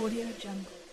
Audio Jungle.